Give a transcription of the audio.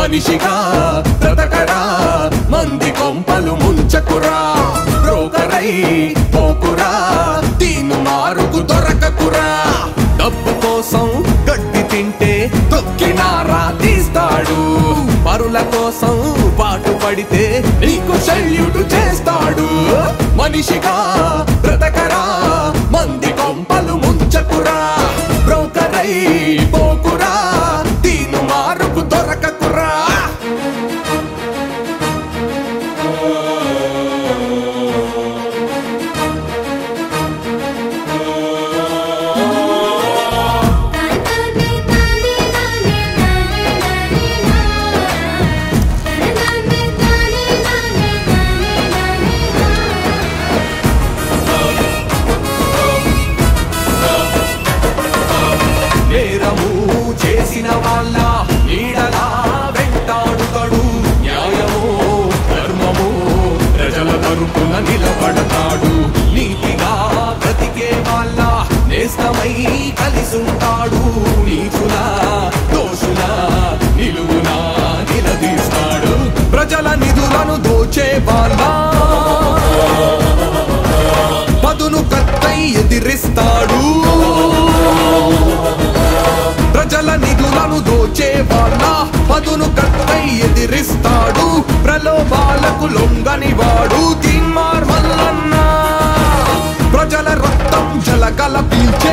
మనిషిగా బ్రతకరా మంది కొంపలు ముంచకురా బ్రోకరై పోకురా తీను మారుకు దొరకకురా. డబ్బు కోసం గడ్డి తింటే తొక్కినారా తీస్తాడు. పరుల కోసం పాటు పడితే నీకు శల్యుడు చేస్తాడు. మనిషిగా బ్రతకరా నేరము చేసిన వాళ్ళ నీడలా వెంటాడుతాడు న్యాయమో ధర్మమో ప్రజల తరపున నిలబడతాడు. నీతి ప్రలోభాలకు లొంగని వాడు తిన్మార్ మల్లన్న ప్రజల రక్తం జలకల పీల్చే